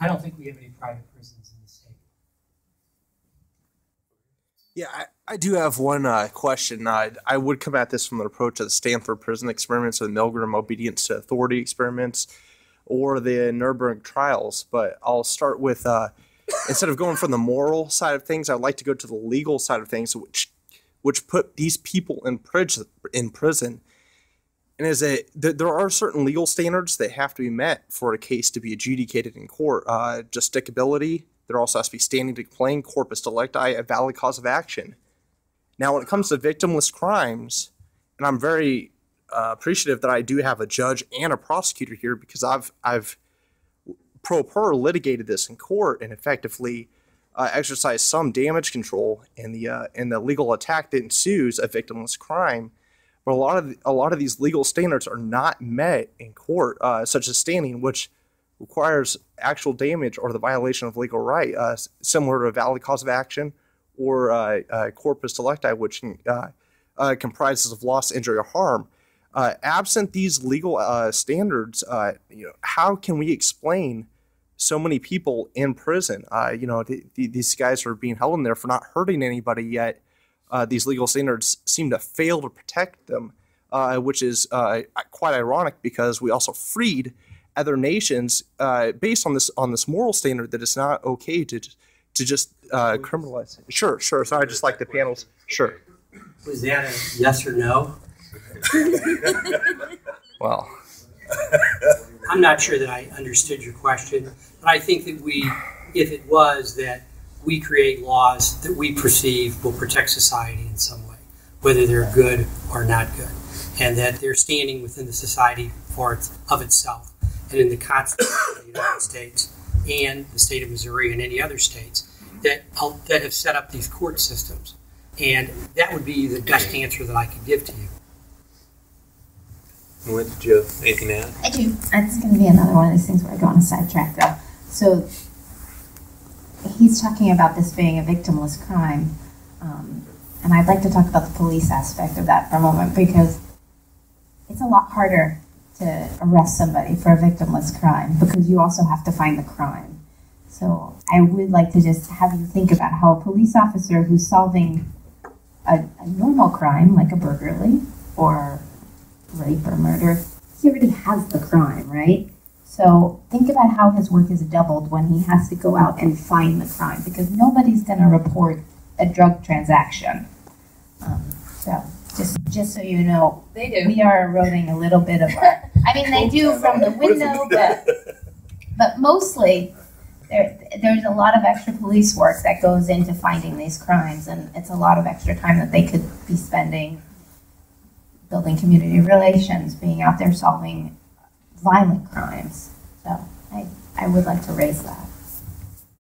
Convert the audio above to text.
I don't think we have any private prisons in the state. Yeah, I, I do have one uh, question. Uh, I would come at this from the approach of the Stanford prison experiments or the Milgram obedience to authority experiments or the Nuremberg trials, but I'll start with uh, instead of going from the moral side of things, I'd like to go to the legal side of things, which which put these people in prison. In prison, and as a th- there are certain legal standards that have to be met for a case to be adjudicated in court. Uh, justicability. There also has to be standing to complain, corpus delicti, a valid cause of action. Now, when it comes to victimless crimes, and I'm very uh, appreciative that I do have a judge and a prosecutor here because I've I've pro per litigated this in court and effectively uh, exercised some damage control in the uh, in the legal attack that ensues a victimless crime. But a lot of a lot of these legal standards are not met in court, uh, such as standing, which requires actual damage or the violation of legal right, uh, similar to a valid cause of action or uh, uh, corpus delicti, which comprises of loss, injury, or harm. Uh, absent these legal uh, standards, uh, you know, how can we explain so many people in prison? Uh, you know, th- th- these guys are being held in there for not hurting anybody yet. Uh, these legal standards seem to fail to protect them, uh, which is quite ironic because we also freed other nations based on this on this moral standard that it's not okay to to just criminalize. Sure, sure. So I just like the panels. Sure. Was that a yes or no? Well, I'm not sure that I understood your question, but I think that we, if it was that we create laws that we perceive will protect society in some way, whether they're good or not good, and that they're standing within the society for its, of itself, and in the Constitution of the United States and the state of Missouri and any other states that uh, that have set up these court systems, and that would be the best answer that I could give to you. What did you have anything to add? I do. It's going to be another one of these things where I go on a sidetrack, though. So he's talking about this being a victimless crime, um, and I'd like to talk about the police aspect of that for a moment because it's a lot harder to arrest somebody for a victimless crime because you also have to find the crime. So I would like to just have you think about how a police officer who's solving a, a normal crime like a burglary or rape or murder, he already has the crime, right? So think about how his work is doubled when he has to go out and find the crime because nobody's going to report a drug transaction. Um, so just just so you know, They do. we are eroding a little bit of our. I mean, they do from the window, but but mostly there there's a lot of extra police work that goes into finding these crimes, and it's a lot of extra time that they could be spending building community relations, being out there solving violent crimes. So I, I would like to raise that.